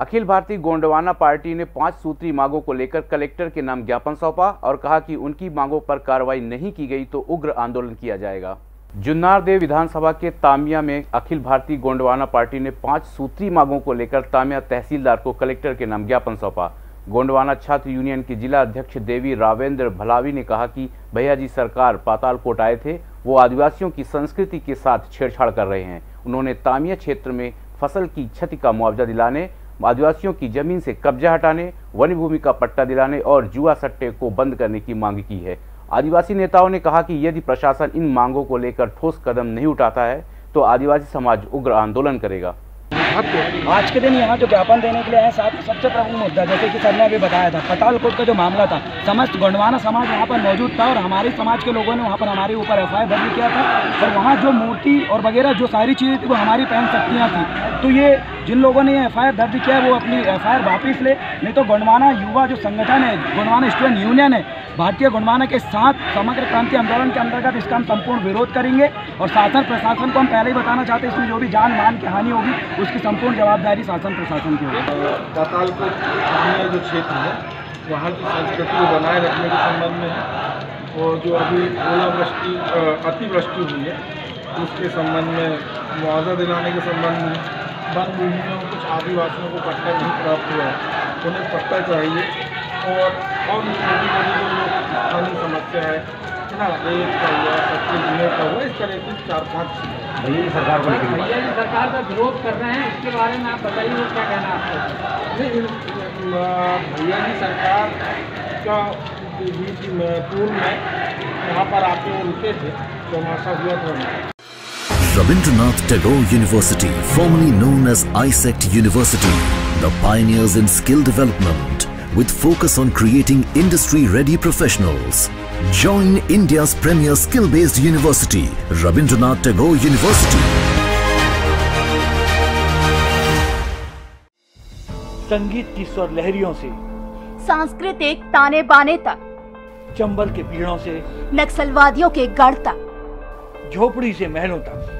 Akhil Bharatiya Gondwana party ने पाँच सूत्री मांगों को लेकर कलेक्टर के नाम ज्ञापन सौंपा और कहा कि उनकी मांगों पर कार्रवाई नहीं की गई तो उग्र आंदोलन किया जाएगा। जुन्नार देव विधानसभा के तामिया में अखिल भारतीय गोंडवाना पार्टी ने पाँच सूत्री मांगों को लेकर तामिया तहसीलदार को कलेक्टर के नाम ज्ञापन सौंपा। गोंडवाना छात्र यूनियन की जिला अध्यक्ष देवी रावेंद्र भलावी ने कहा कि भैया जी सरकार पातालकोट आए थे, वो आदिवासियों की संस्कृति के साथ छेड़छाड़ कर रहे हैं। उन्होंने तामिया क्षेत्र में फ़सल की क्षति का मुआवजा दिलाने आदिवासियों की ज़मीन से कब्जा हटाने वन भूमि का पट्टा दिलाने और जुआ सट्टे को बंद करने की मांग की है। आदिवासी नेताओं ने कहा कि यदि प्रशासन इन मांगों को लेकर ठोस कदम नहीं उठाता है तो आदिवासी समाज उग्र आंदोलन करेगा। आज के दिन यहाँ जो ज्ञापन देने के लिए आए, साथ सबसे प्रमुख मुद्दा, जैसे कि सर ने अभी बताया था, पतालकोट का जो मामला था, समस्त गोंडवाना समाज वहाँ पर मौजूद था और हमारे समाज के लोगों ने वहाँ पर हमारे ऊपर एफ़ दर्ज किया था। और वहाँ जो मूर्ति और वगैरह, जो सारी चीज़ें थी, वो हमारी पहन शक्तियाँ थी। तो ये जिन लोगों ने एफ़ आई दर्ज किया है, वो अपनी एफ़ आई वापस ले। नहीं तो गोंडवाना युवा जो संगठन है, गोंडवाना स्टूडेंट यूनियन है, भारतीय गुणवाना के साथ समग्र क्रांति आंदोलन के अंतर्गत इसका हम संपूर्ण विरोध करेंगे और शासन प्रशासन को हम पहले ही बताना चाहते हैं, इसमें जो भी जान मान की हानि होगी, उसकी संपूर्ण जवाबदारी शासन प्रशासन की होगी। जो क्षेत्र है, वहाँ की संस्कृति को बनाए रखने के संबंध में और जो अभी ओलावृष्टि अतिवृष्टि हुई है, उसके संबंध में मुआवजा दिलाने के संबंध में वन भूमियों कुछ आदिवासियों को पट्टा नहीं प्राप्त हुआ है। उन्हें पट्टा चाहिए और और भी छोटी छोटी जो लोग स्थानीय समस्या है? ना रेत का हुआ सबके ज़िले का हुआ इस तरह की चार पाँच भैया जी सरकार को भैया सरकार का विरोध कर रहे हैं इसके बारे में आप बताइए वो क्या कहना है आपको? भैया जी सरकार का बीच पूर्व में यहाँ पर आके उनके थे तो हमारा हुआ था। Rabindranath Tagore University, formerly known as ISECT University, the pioneers in skill development with focus on creating industry-ready professionals. Join India's premier skill-based university, Rabindranath Tagore University. संगीत की स्वर लहरियों से सांस्कृतिक ताने बाने तक चंबल के पीड़ों से नक्सलवादियों के गढ़ तक झोपड़ी से महलों तक